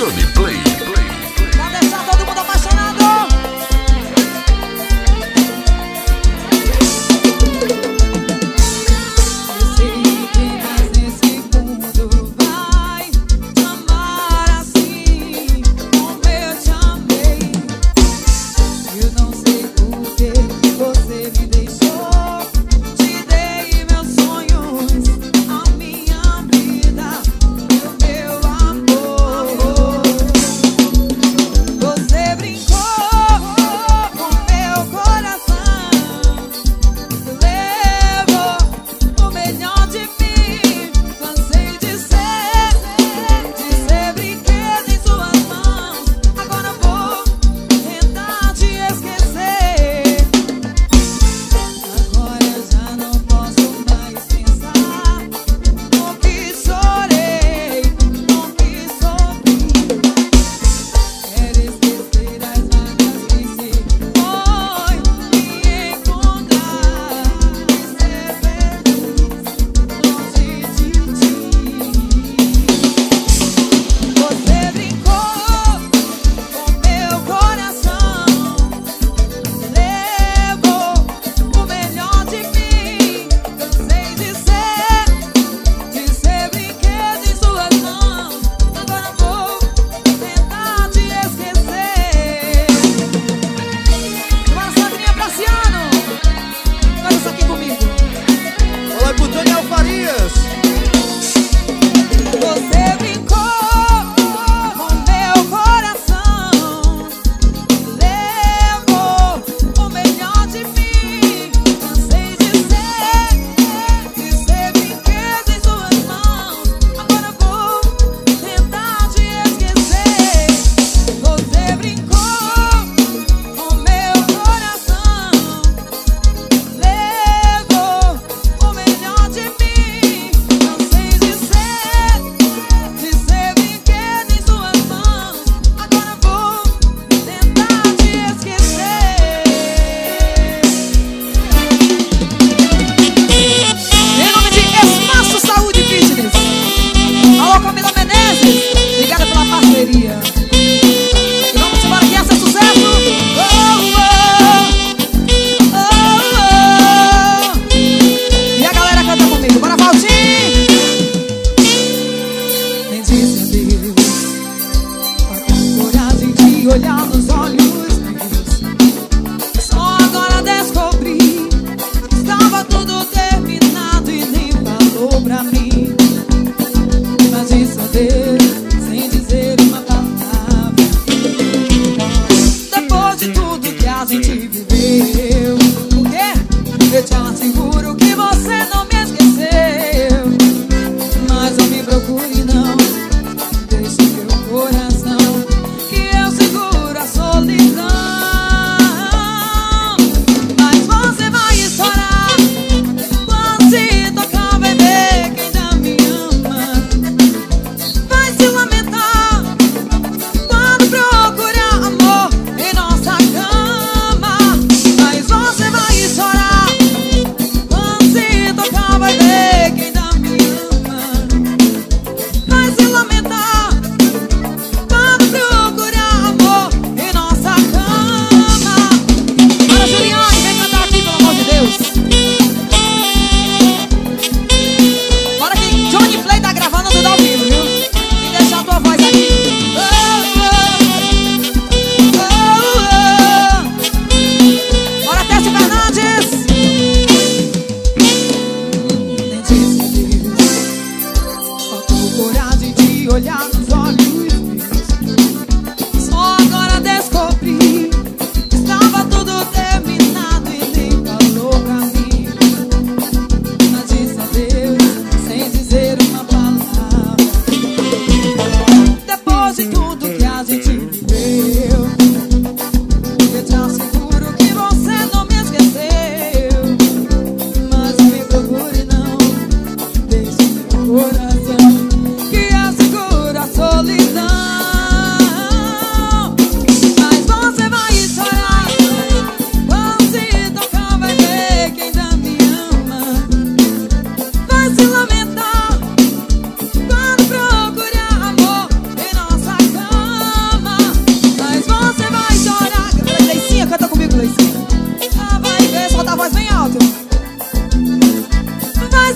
Sony Play.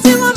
feel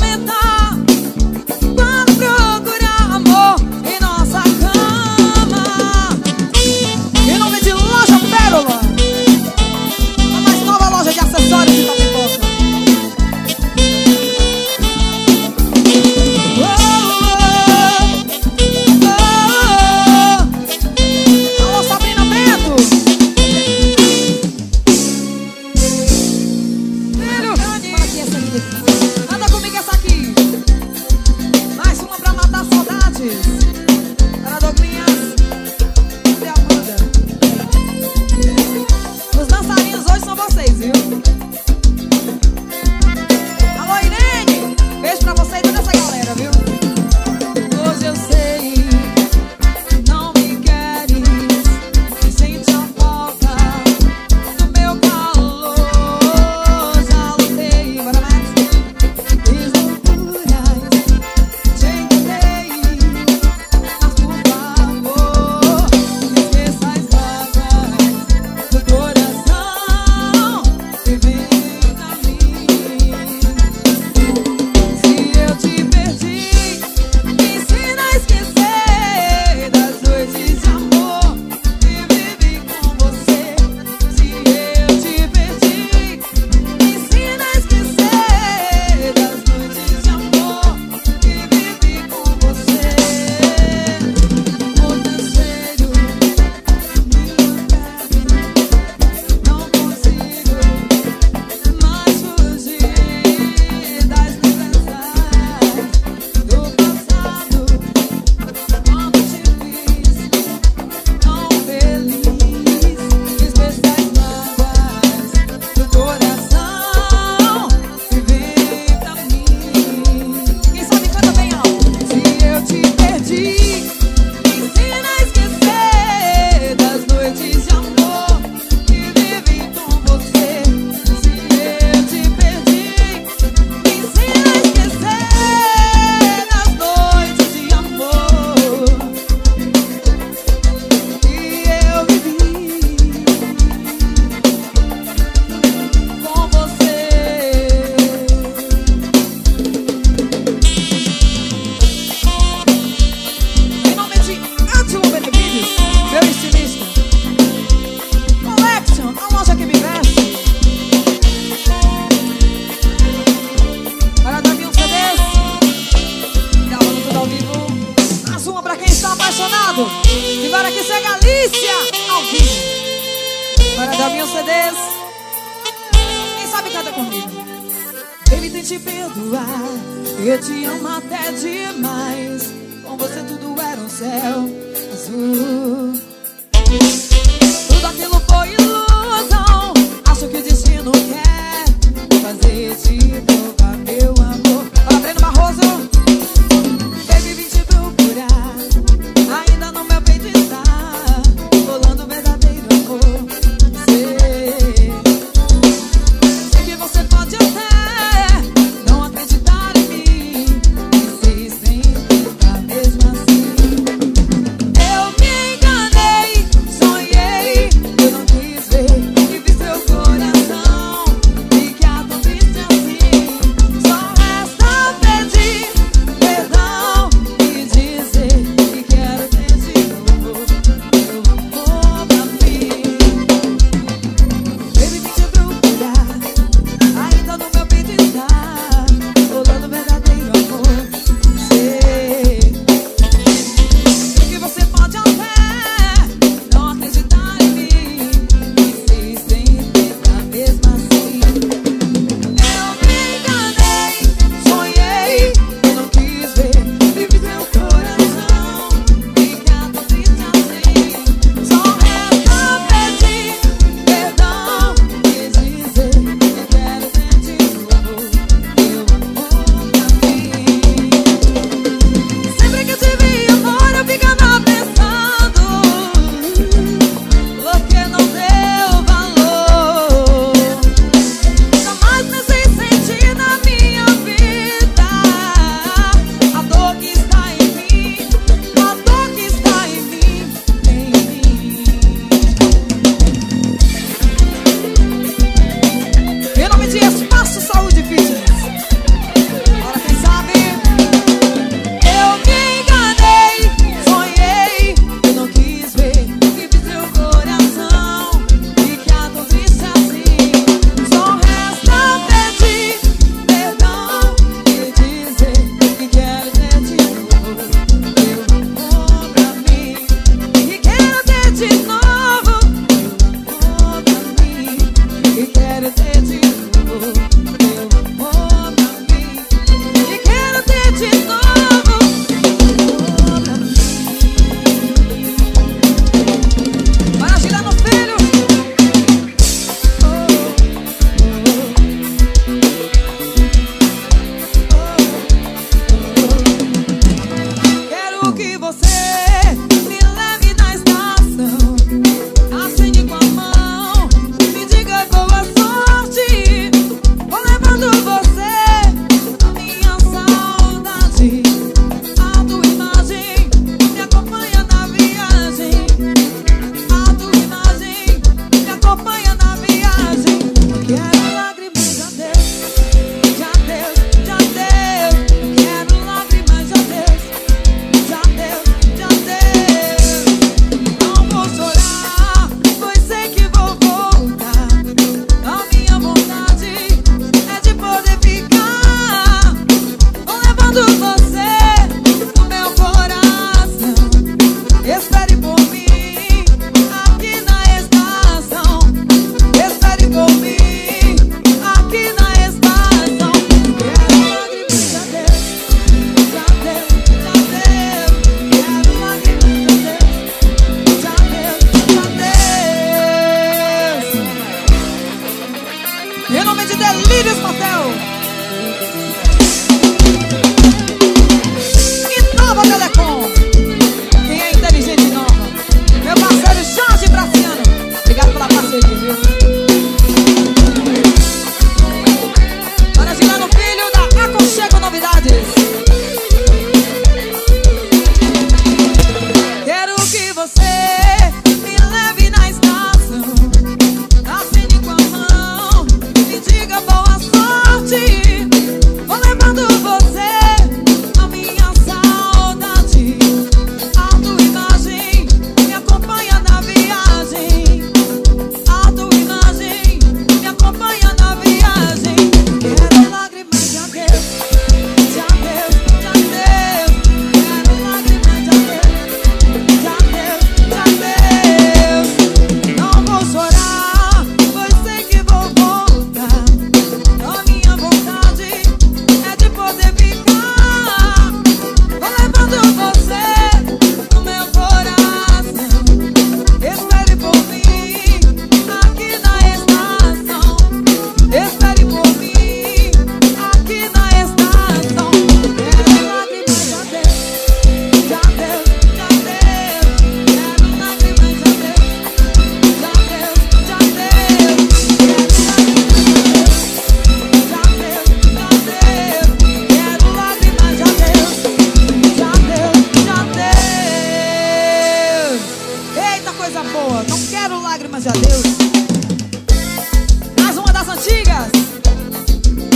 Mais uma das antigas.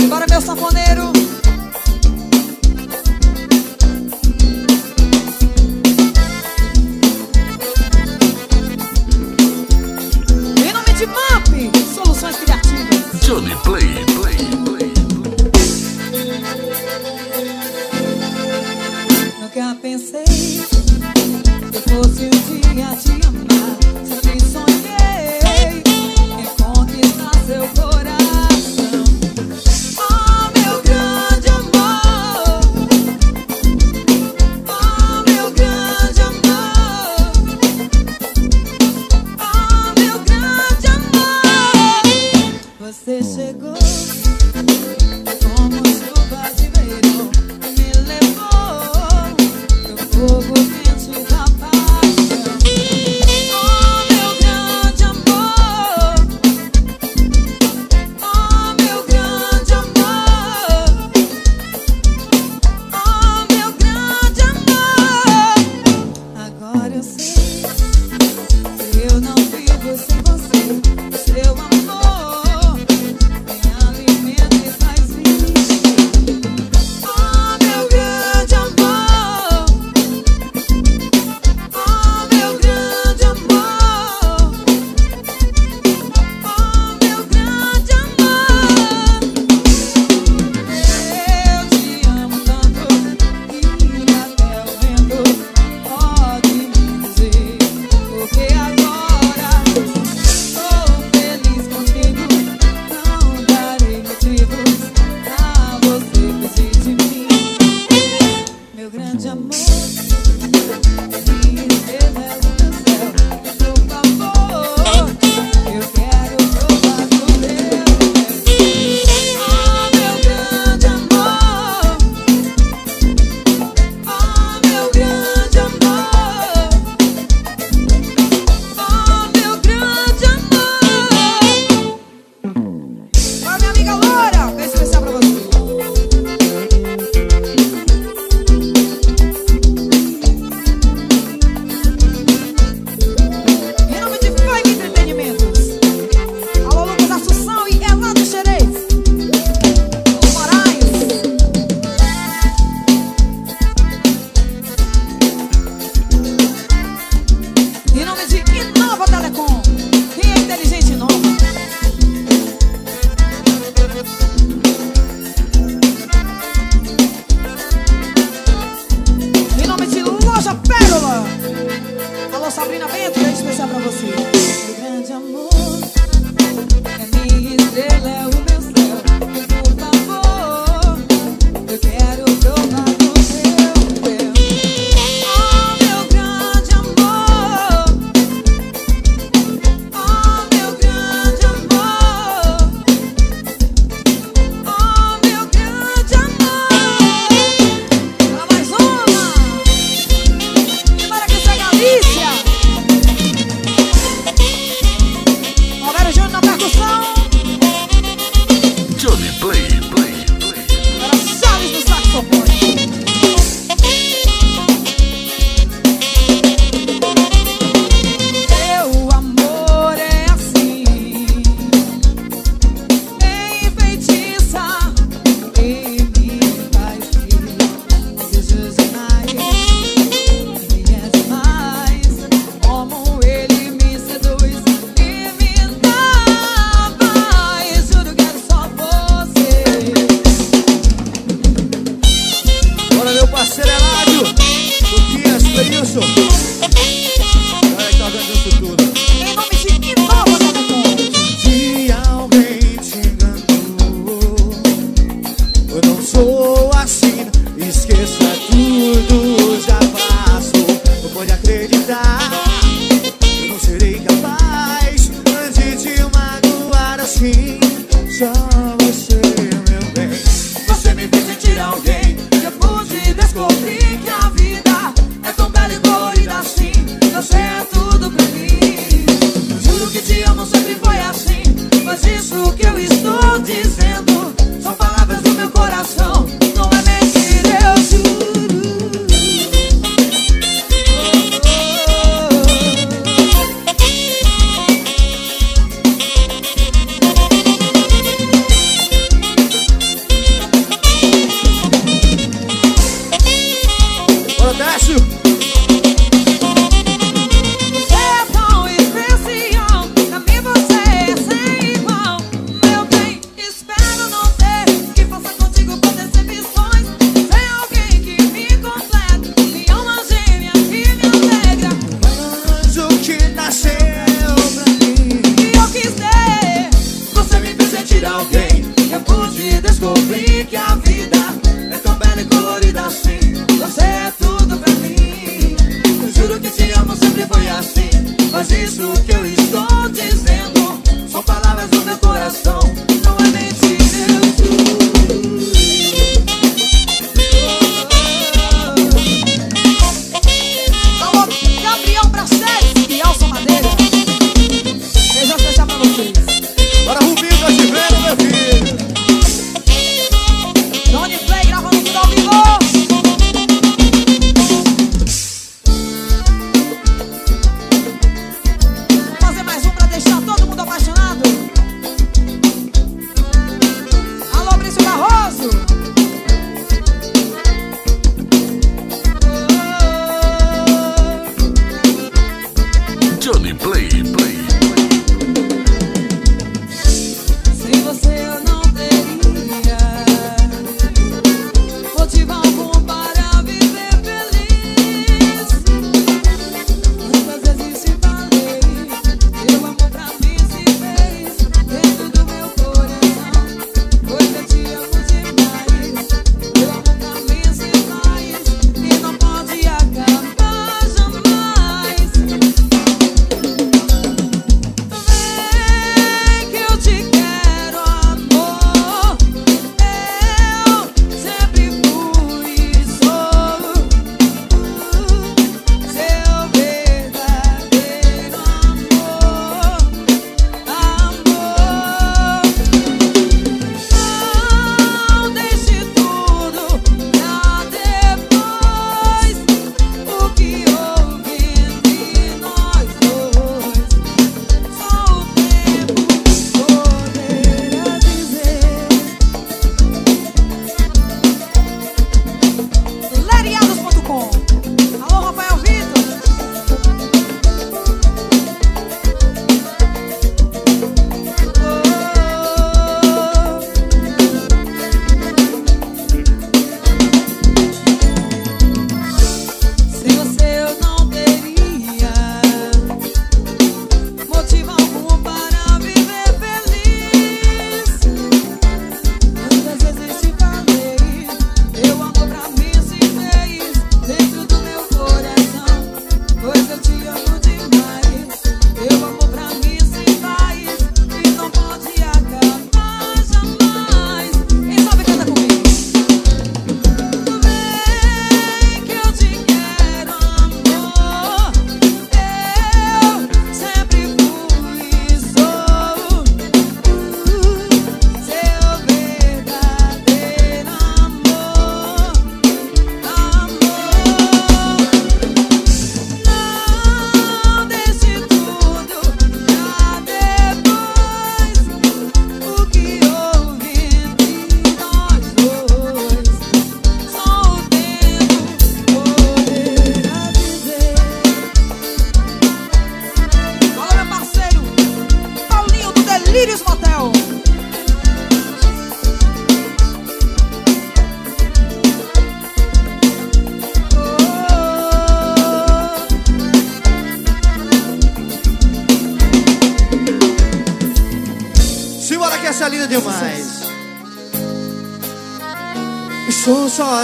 Bora, meu sanfoneiro.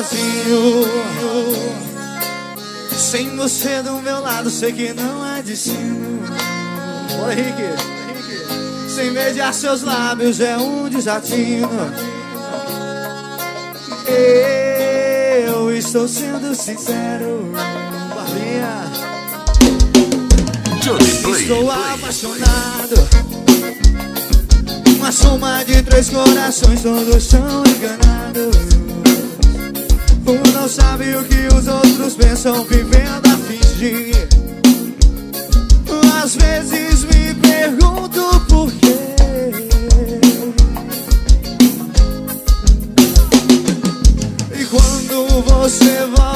sozinho. Sem você do meu lado, sei que não há destino. Oi, Henrique. Sem beijar seus lábios é um desatino. Eu estou sendo sincero. Barbinha. Estou apaixonado. Uma soma de três corações, todos são enganados. Não sabe o que os outros pensam vivendo a fingir. Às vezes me pergunto por quê. E quando você vai